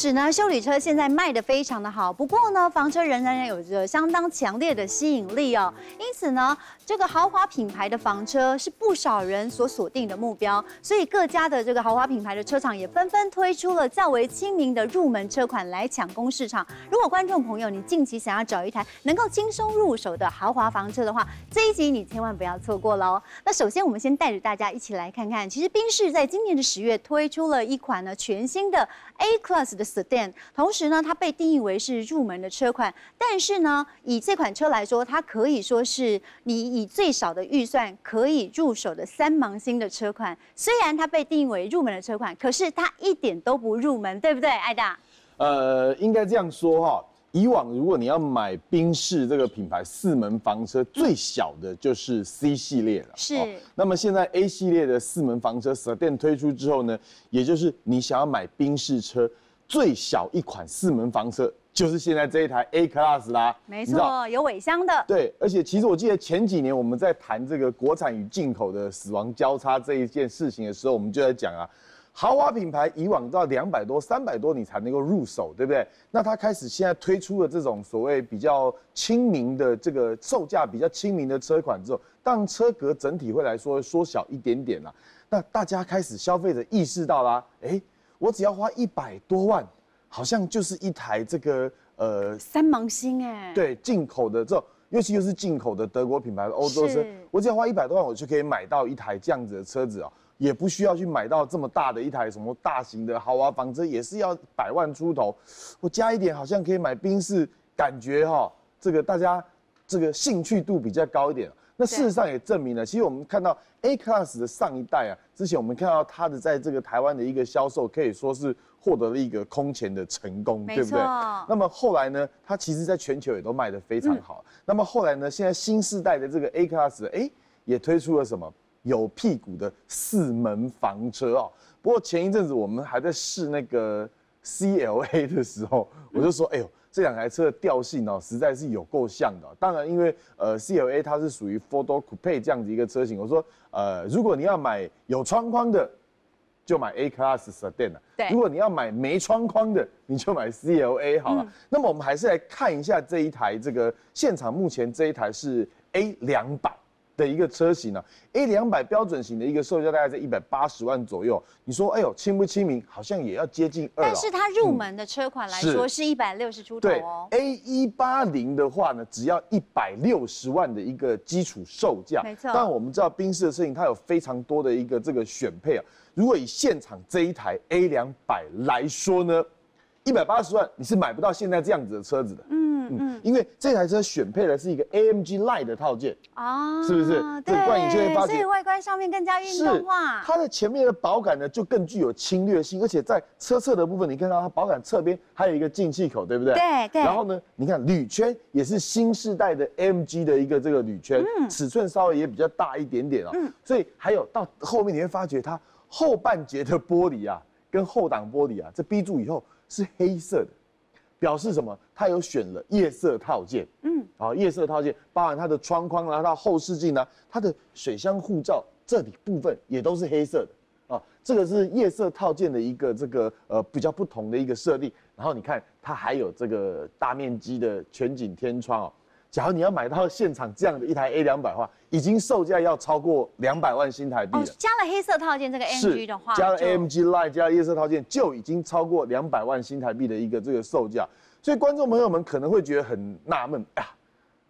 使呢，修理车现在卖的非常的好，不过呢，房车仍然有着相当强烈的吸引力哦。因此呢，这个豪华品牌的房车是不少人所锁定的目标，所以各家的这个豪华品牌的车厂也纷纷推出了较为亲民的入门车款来抢攻市场。如果观众朋友你近期想要找一台能够轻松入手的豪华房车的话，这一集你千万不要错过喽。那首先我们先带着大家一起来看看，其实宾士在今年的十月推出了一款呢全新的 A Class 的 Sedan，同时呢它被定义为是入门的车款，但是呢以这款车来说，它可以说是你以最少的预算可以入手的三芒星的车款。虽然它被定义为入门的车款，可是它一点都不入门，对不对，艾达？呃，应该这样说哈。以往如果你要买宾士这个品牌四门房车，最小的就是 C 系列了。是。那么现在 A 系列的四门房车 Sedan 推出之后呢，也就是你想要买宾士车最小一款四门房车，就是现在这一台 A Class 啦。没错，有尾箱的。对，而且其实我记得前几年我们在谈这个国产与进口的死亡交叉这一件事情的时候，我们就在讲啊。豪华品牌以往到两百多、三百多你才能够入手，对不对？那它开始现在推出了这种所谓比较亲民的这个售价比较亲民的车款之后，当车格整体会来说缩小一点点啦。那大家开始消费者意识到啦，哎，我只要花一百多万，好像就是一台这个呃三芒星哎，对，进口的这种，尤其又是进口的德国品牌的欧洲车，我只要花一百多万，我就可以买到一台这样子的车子哦。也不需要去买到这么大的一台什么大型的豪华房车，也是要百万出头。我加一点，好像可以买宾士，感觉哈，这个大家这个兴趣度比较高一点。那事实上也证明了，其实我们看到 A Class 的上一代啊，之前我们看到它的在这个台湾的一个销售，可以说是获得了一个空前的成功，对不对？那么后来呢，它其实在全球也都卖得非常好。那么后来呢，现在新世代的这个 A Class，哎，也推出了什么？有屁股的四门房车哦。不过前一阵子我们还在试那个 CLA 的时候，我就说，哎呦，这两台车的调性哦，实在是有够像的。当然，因为呃 CLA 它是属于 four door coupe 这样子一个车型，我说，呃，如果你要买有窗框的，就买 A Class Sedan 对。如果你要买没窗框的，你就买 CLA 好了。那么我们还是来看一下这一台这个现场，目前这一台是 A 两百。的一个车型呢，A 两百标准型的一个售价大概在一百八十万左右。你说，哎呦，亲不亲民？好像也要接近二。但是它入门的车款来说，是一百六十出头哦。A 一八零的话呢，只要一百六十万的一个基础售价。没错。但我们知道宾士的车型，它有非常多的一个这个选配啊。如果以现场这一台 A 两百来说呢，一百八十万你是买不到现在这样子的车子的。嗯。嗯，因为这台车选配的是一个 AMG Line 的套件啊，是不是？对，所以外观上面更加运动化。它的前面的保感呢，就更具有侵略性，而且在车侧的部分，你看到它保感侧边还有一个进气口，对不对？对对。然后呢，你看铝圈也是新世代的 AMG 的一个这个铝圈，尺寸稍微也比较大一点点哦。嗯。所以还有到后面你会发觉它后半截的玻璃啊，跟后挡玻璃啊，这逼住以后是黑色的。表示什么？它有选了夜色套件，嗯，啊，夜色套件包含它的窗框啊，它后视镜啊，它的水箱护罩这里部分也都是黑色的，啊，这个是夜色套件的一个这个呃比较不同的一个设定。然后你看它还有这个大面积的全景天窗哦。假如你要买到现场这样的一台 A 两百的话，已经售价要超过两百万新台币了。加了黑色套件这个 AMG 的话，加了 AMG Line 加夜色套件就已经超过两百万新台币的一个这个售价。所以观众朋友们可能会觉得很纳闷呀，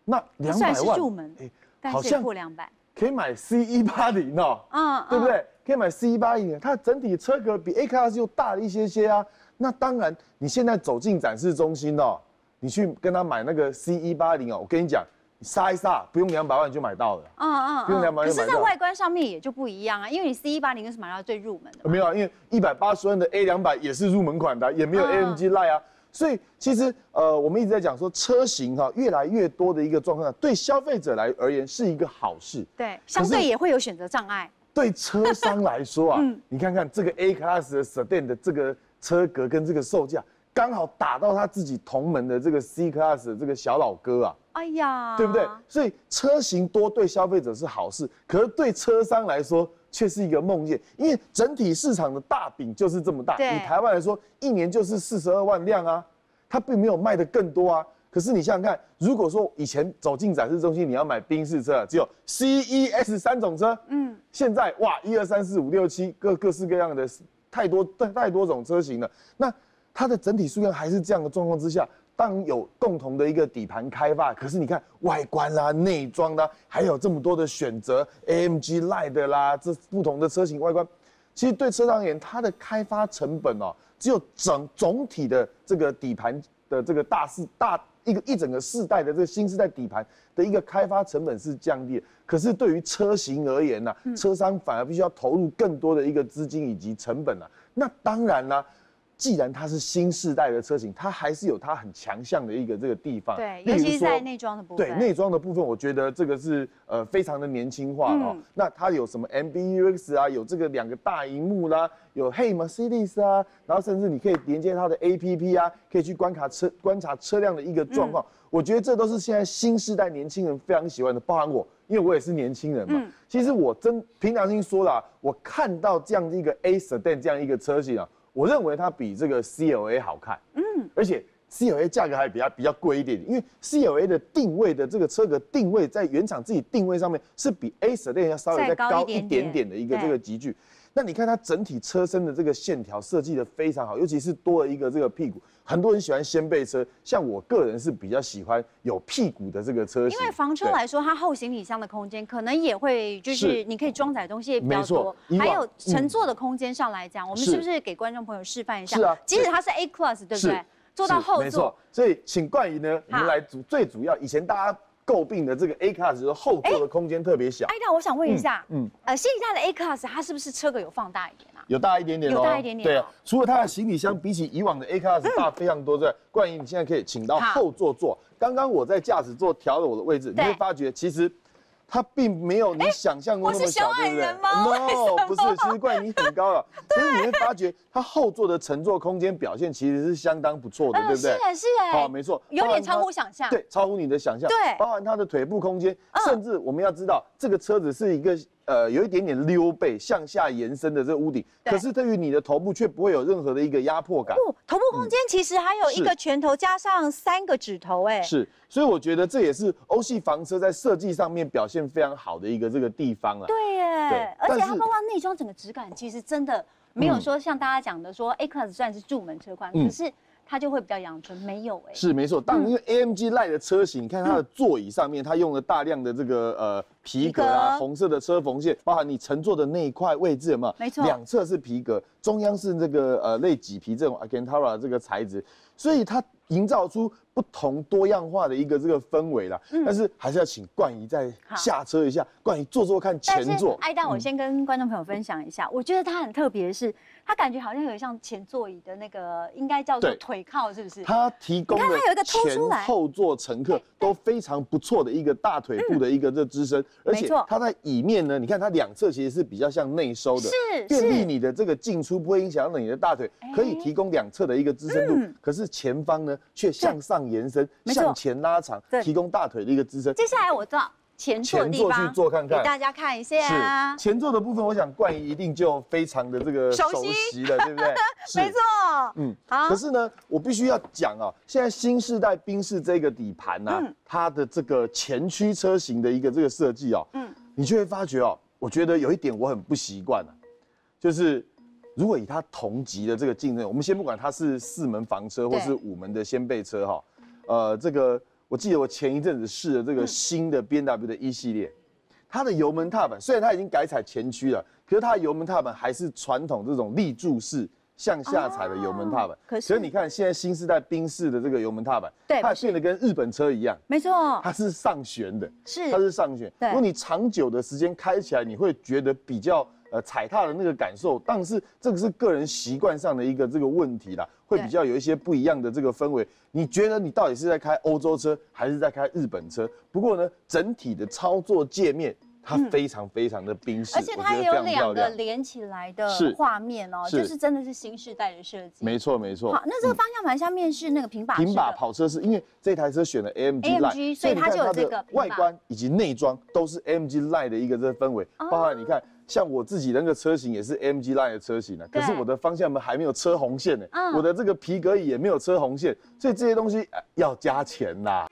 那两百万入门，哎，好像破两百，可以买 C 一八零哦，嗯，对不对？可以买 C 一八零，它整体车格比 A Class 又大了一些些啊。那当然，你现在走进展示中心哦。你去跟他买那个 C 一八零哦，我跟你讲，杀一杀不用两百万就买到了。嗯嗯，不用两百万可是，在外观上面也就不一样啊，因为你 C 一八零是买到最入门的。没有啊，因为一百八十万的 A 两百也是入门款的，也没有 AMG Line 啊。所以其实呃，我们一直在讲说车型哈越来越多的一个状况，对消费者来而言是一个好事。对，相对也会有选择障碍。对车商来说啊，你看看这个 A Class 的 Sedan 的这个车格跟这个售价。刚好打到他自己同门的这个 C Class 的这个小老哥啊，哎呀，对不对？所以车型多对消费者是好事，可是对车商来说却是一个梦魇，因为整体市场的大饼就是这么大。以台湾来说，一年就是四十二万辆啊，它并没有卖的更多啊。可是你想想看，如果说以前走进展示中心，你要买宾士车，只有 CES 三种车，嗯，现在哇，一二三四五六七各各式各样的太多太太多种车型了。那它的整体数量还是这样的状况之下，当有共同的一个底盘开发，可是你看外观啦、内装啦，还有这么多的选择，AMG Line 啦，这不同的车型外观，其实对车商而言，它的开发成本哦，只有整总体的这个底盘的这个大四大。一个一整个世代的这个新世代底盘的一个开发成本是降低，可是对于车型而言呢，车商反而必须要投入更多的一个资金以及成本了。那当然啦。既然它是新世代的车型，它还是有它很强项的一个这个地方。对，尤其是在内装的部分。对，内装的部分，我觉得这个是呃非常的年轻化哦。那它有什么 MBUX 啊？有这个两个大荧幕啦，有 Hey Mercedes 啊，然后甚至你可以连接它的 APP 啊，可以去观察车观察车辆的一个状况。我觉得这都是现在新世代年轻人非常喜欢的，包含我，因为我也是年轻人嘛。其实我真凭良心说啦，我看到这样的一个 A Sedan 这样一个车型啊。我认为它比这个 CLA 好看，嗯，而且 CLA 价格还比较比较贵一点，因为 CLA 的定位的这个车格定位在原厂自己定位上面是比 A 十店要稍微再高一点点。的一个这个级距。那你看它整体车身的这个线条设计的非常好，尤其是多了一个这个屁股。很多人喜欢掀背车，像我个人是比较喜欢有屁股的这个车型。因为房车来说，它后行李箱的空间可能也会就是你可以装载东西也比较多，还有乘坐的空间上来讲，我们是不是给观众朋友示范一下？是啊，即使它是 A Class，对不对？坐到后座。没错，所以请冠仪呢，我们来主最主要，以前大家。诟病的这个 A Class 是后座的空间特别小。哎，那我想问一下，嗯，呃，新一代的 A Class 它是不是车格有放大一点啊？有大一点点，有大一点点。对，除了它的行李箱比起以往的 A Class 大非常多之外，冠仪你现在可以请到后座坐。刚刚我在驾驶座调了我的位置，你会发觉其实。它并没有你想象中那么小，对不对？No，不是，其实怪你很高了。可是你会发觉它后座的乘坐空间表现其实是相当不错的，对不对？是是哎，好，没错，有点超乎想象。对，超乎你的想象。对，包含它的腿部空间，甚至我们要知道，这个车子是一个。呃，有一点点溜背向下延伸的这个屋顶，可是对于你的头部却不会有任何的一个压迫感。不，头部空间其实还有一个拳头加上三个指头，哎，是，所以我觉得这也是欧系房车在设计上面表现非常好的一个这个地方了。对耶，而且它包括内装整个质感，其实真的没有说像大家讲的说 A Class 虽然是入门车款，可是。它就会比较阳春，没有哎，是没错。当因为 AMG Line 的车型，你看它的座椅上面，它用了大量的这个呃皮革啊，红色的车缝线，包含你乘坐的那一块位置嘛，没错，两侧是皮革，中央是这个呃类麂皮这种 Alcantara 这个材质，所以它。营造出不同多样化的一个这个氛围啦，但是还是要请冠仪再下车一下，冠仪坐坐看前座。哎，但，我先跟观众朋友分享一下，我觉得它很特别的是，它感觉好像有像前座椅的那个，应该叫做腿靠，是不是？它提供的前后座乘客都非常不错的一个大腿部的一个这支撑，而且它在椅面呢，你看它两侧其实是比较像内收的，是便利你的这个进出，不会影响到你的大腿，可以提供两侧的一个支撑度。可是前方呢？却向上延伸，向前拉长，提供大腿的一个支撑。接下来我到前座地方，去坐看看，给大家看一下。啊。是前座的部分，我想冠仪一定就非常的这个熟悉了，对不对？没错，嗯，好。可是呢，我必须要讲啊，现在新世代宾士这个底盘呢，它的这个前驱车型的一个这个设计哦，嗯，你就会发觉哦，我觉得有一点我很不习惯啊，就是。如果以它同级的这个竞争，我们先不管它是四门房车或是五门的掀背车哈，呃，这个我记得我前一阵子试了这个新的 B W 的 E 系列，它的油门踏板虽然它已经改踩前驱了，可是它的油门踏板还是传统这种立柱式向下踩的油门踏板。可是你看现在新时代宾士的这个油门踏板，对，它变得跟日本车一样，没错，它是上旋的，是，它是上旋。如果你长久的时间开起来，你会觉得比较。呃，踩踏的那个感受，但是这个是个人习惯上的一个这个问题啦，会比较有一些不一样的这个氛围。你觉得你到底是在开欧洲车还是在开日本车？不过呢，整体的操作界面。它非常非常的宾士，而且它也有两个连起来的画面哦，就是真的是新时代的设计。没错没错。好，那这个方向盘下面是那个平把平把跑车是因为这台车选了 AMG Line，所以它就有这个外观以及内装都是 AMG Line 的一个这氛围，包含你看。像我自己那个车型也是 MG line 的车型啊，可是我的方向盘还没有车红线呢，我的这个皮革椅也没有车红线，所以这些东西要加钱啦。